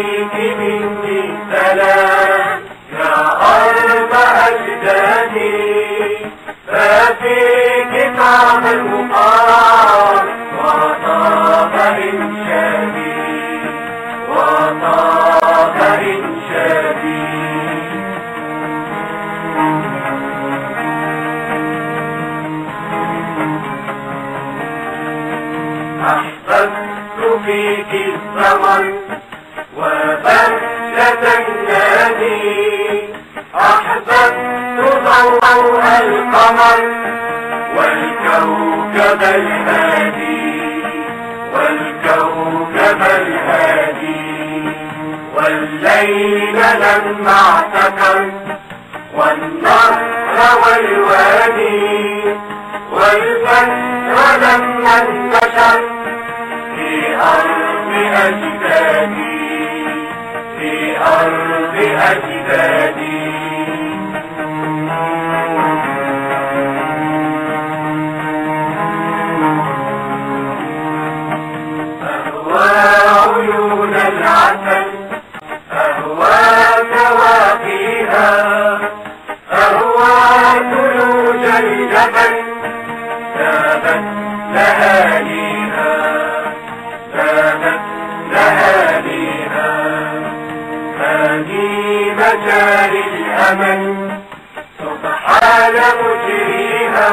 مني سلام يا أرض أجدادي ففيك طعم المقام وطاب إنشادي وطاب إنشادي أحببت فيك الزمن ضوء القمر والكوكب الهادي والكوكب الهادي. والليل لما اعتكر والنهر والوادي والفجر لما انتشر. أجدادي أهوى عيون العسل أهوى كواكيها الأمل سبحان مجريها.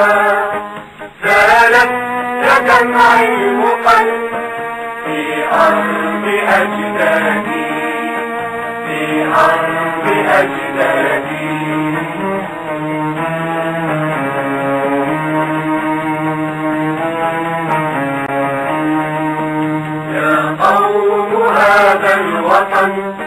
سالت كدمع المقل في أرض أجدادي. في أرض أجدادي. يا قوم هذا الوطن